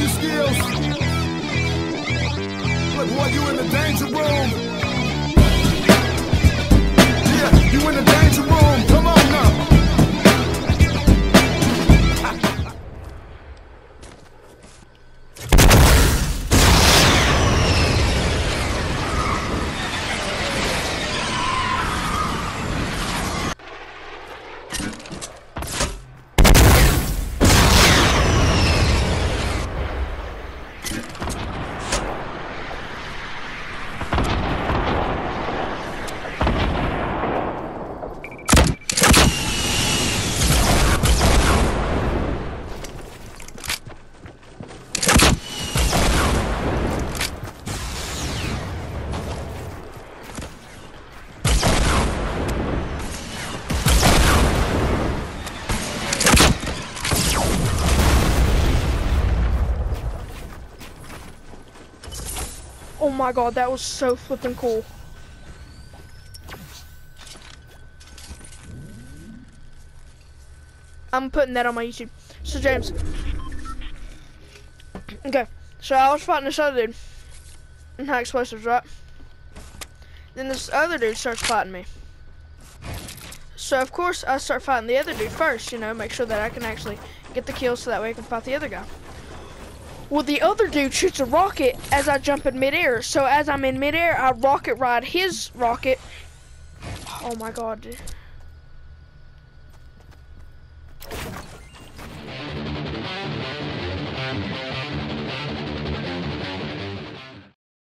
your skills. Look, boy, you in the danger room. Oh my god, that was so flipping cool. I'm putting that on my YouTube. So James. Okay, so I was fighting this other dude And high explosives, right? Then this other dude starts fighting me. So of course I start fighting the other dude first, you know, make sure that I can actually get the kill so that way I can fight the other guy. Well, the other dude shoots a rocket as I jump in midair. So as I'm in midair, I rocket ride his rocket. Oh my god.